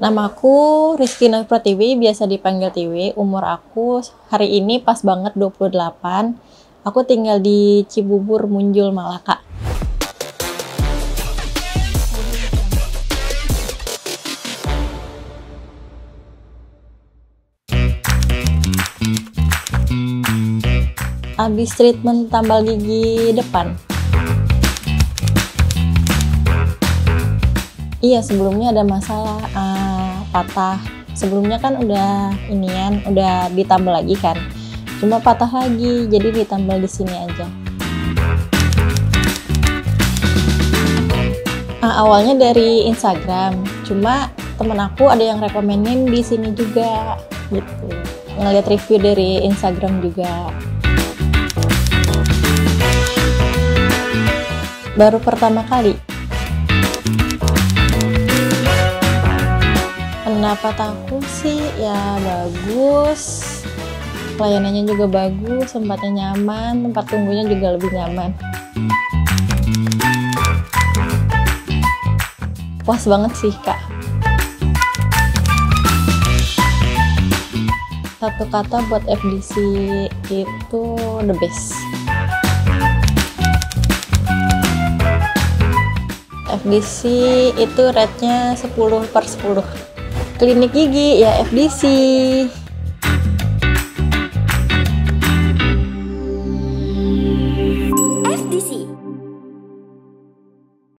Namaku Rizky Pratiwi, biasa dipanggil Tiwi. Umur aku hari ini pas banget 28. Aku tinggal di Cibubur, Munjul, Malaka. Abis treatment tambal gigi depan, Iya sebelumnya ada masalah uh, patah. Sebelumnya kan udah inian, udah ditambal lagi kan. Cuma patah lagi, jadi ditambal di sini aja. Uh, awalnya dari Instagram, cuma temen aku ada yang rekomenin di sini juga, gitu. Ngeliat review dari Instagram juga. Baru pertama kali pendapat aku sih ya bagus. Pelayanannya juga bagus tempatnya nyaman tempat tunggunya juga lebih nyaman. Puas banget sih kak. Satu kata buat FDC itu the best. FDC itu rate-nya 10 per 10 klinik gigi ya FDC